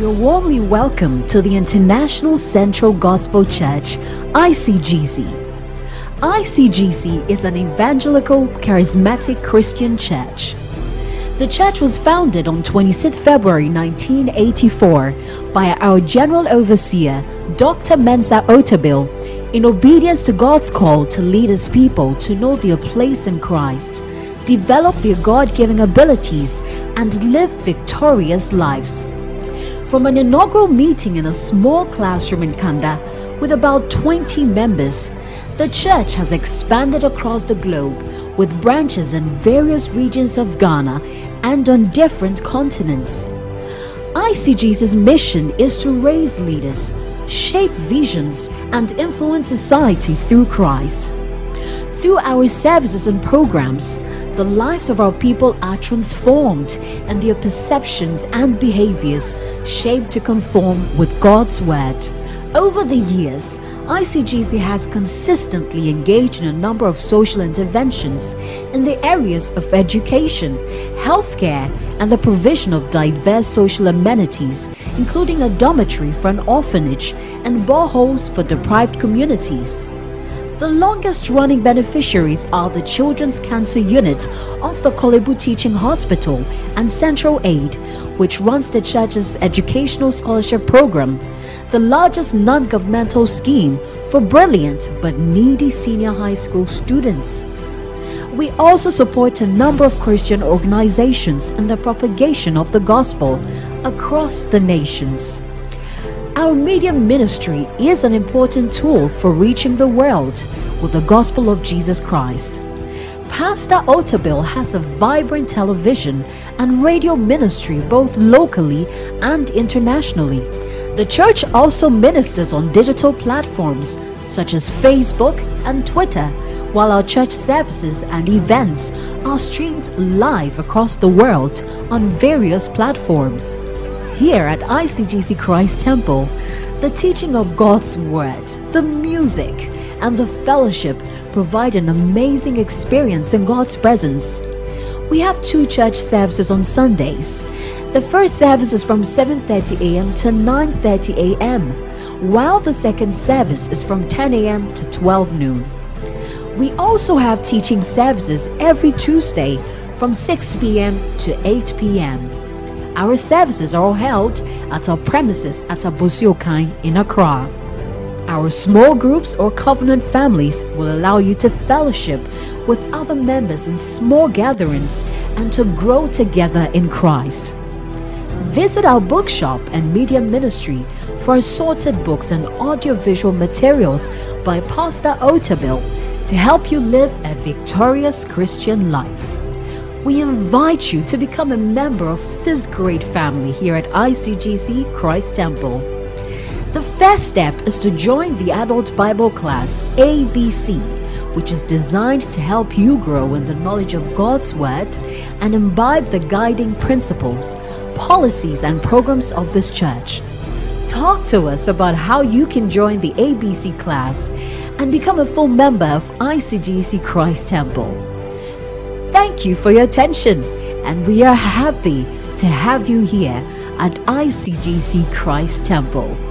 You're warmly welcome to the International Central Gospel Church, ICGC. ICGC is an evangelical, charismatic Christian church. The church was founded on 26 February 1984 by our General Overseer, Dr. Mensa Otabil, in obedience to God's call to lead his people to know their place in Christ, develop their God given abilities, and live victorious lives. From an inaugural meeting in a small classroom in Kanda with about 20 members, the church has expanded across the globe with branches in various regions of Ghana and on different continents. ICG's mission is to raise leaders, shape visions, and influence society through Christ. Through our services and programs, the lives of our people are transformed and their perceptions and behaviors shaped to conform with God's Word. Over the years, ICGC has consistently engaged in a number of social interventions in the areas of education, healthcare, and the provision of diverse social amenities, including a dormitory for an orphanage and boreholes for deprived communities. The longest running beneficiaries are the Children's Cancer Unit of the Korle Bu Teaching Hospital and Central Aid, which runs the church's educational scholarship program, the largest non governmental scheme for brilliant but needy senior high school students. We also support a number of Christian organizations in the propagation of the gospel across the nations. Our media ministry is an important tool for reaching the world with the gospel of Jesus Christ. Pastor Otabil has a vibrant television and radio ministry both locally and internationally. The church also ministers on digital platforms such as Facebook and Twitter, while our church services and events are streamed live across the world on various platforms. Here at ICGC Christ Temple, the teaching of God's Word, the music, and the fellowship provide an amazing experience in God's presence. We have two church services on Sundays. The first service is from 7:30 a.m. to 9:30 a.m., while the second service is from 10 a.m. to 12 noon. We also have teaching services every Tuesday from 6 p.m. to 8 p.m. Our services are all held at our premises at Abossey Okai in Accra. Our small groups or covenant families will allow you to fellowship with other members in small gatherings and to grow together in Christ. Visit our bookshop and media ministry for assorted books and audiovisual materials by Pastor Otabil to help you live a victorious Christian life. We invite you to become a member of this great family here at ICGC Christ Temple. The first step is to join the adult Bible class ABC, which is designed to help you grow in the knowledge of God's Word and imbibe the guiding principles, policies, and programs of this church. Talk to us about how you can join the ABC class and become a full member of ICGC Christ Temple. Thank you for your attention, and we are happy to have you here at ICGC Christ Temple.